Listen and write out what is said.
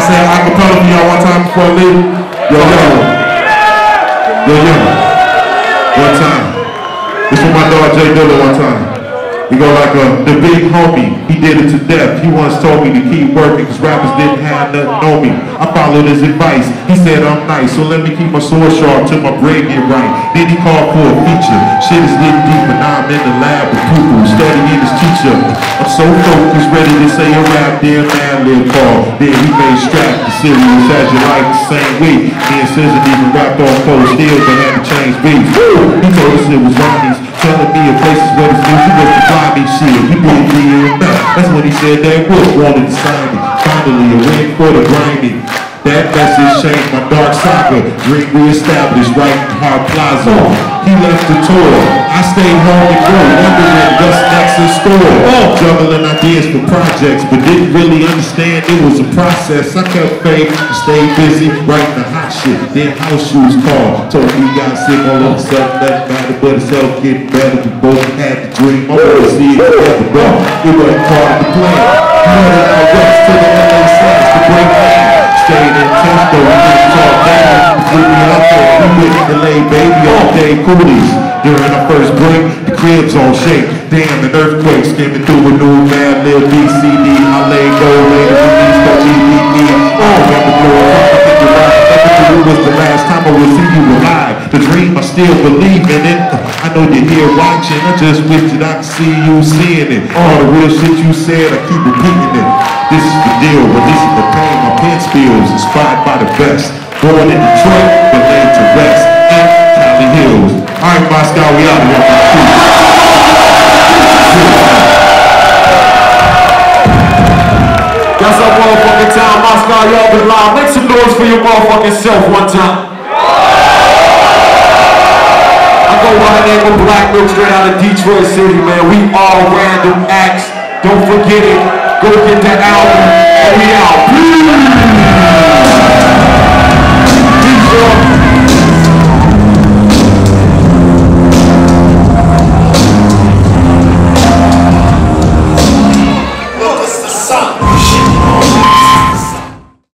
Mind saying acapella for y'all one time before I leave? Yo, yo. Yo, yo. One time. This for my dog Jay Dilla one time. He go like a, the big homie, he did it to death. He once told me to keep working cause rappers didn't have nothing on me. I followed his advice. He said I'm nice, so let me keep my sword sharp till my brain get right. Then he called for a feature. Shit is getting deep, but now I'm in the lab with pupils, studying his teacher. I'm so focused, ready to say a rap, damn man live call. Then he made strap the serious as you like the same week. Me and Elzhi even rapped on cold steel, but had to change beats. He told us it was Ronnie's, telling me of places where his music was the fly me shit. He did me in back. That's when he said that Wood wanted to sign me. Finally, a win for the grinding. That message changed my dark soccer. Dream reestablished right in Hart Plaza. He left the tour. I stayed home and grew, wondering what's next in store. Oh. Juggling ideas for projects, but didn't really understand it was a process. I kept faith and stayed busy writing the hot shit. Then house shoes called. Told me got sick all of a sudden. Nothing mattered but health getting better. We both had the dream. I to see it but it wasn't part of the plan. He headed out west to the LA Saints to break there, we went to lay baby all day coolies. During our first break, the crib's on shake. Damn, an earthquake skimming through a new man, Lil BCD. I lay go later, release the GDE. Oh, remember growing up, I think you're right. Knew was the last time I would see you alive. The dream, I still believe in it. I know you're here watching, I just wish that I could see you seeing it. All the real shit you said, I keep repeating it. This is the deal, releasing the pain, my pen spills, inspired by the best. Born in Detroit, motherfucking town, Moscow. Y'all been live. Make some noise for your motherfucking self one time. I go by the name of Black Milk straight out of Detroit City, man. We all Random Axe. Don't forget it. Go get that album. And we out.